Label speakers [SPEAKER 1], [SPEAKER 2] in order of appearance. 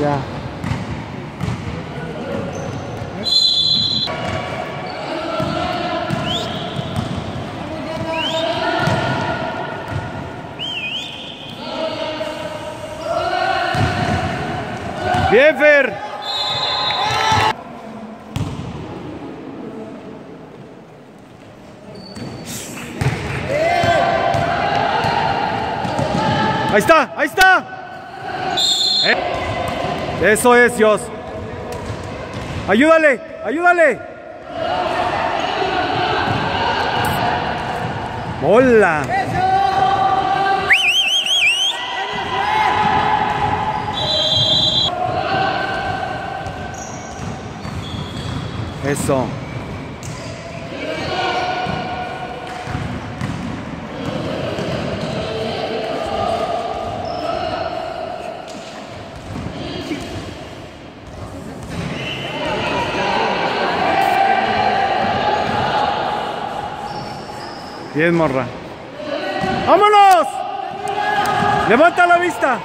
[SPEAKER 1] Ya. Bien, Fer. Ahí está, ahí está. Eh, Eso es, Dios. Ayúdale, ayúdale. Hola. Eso. Bien, morra. ¡Vámonos! Levanta la vista.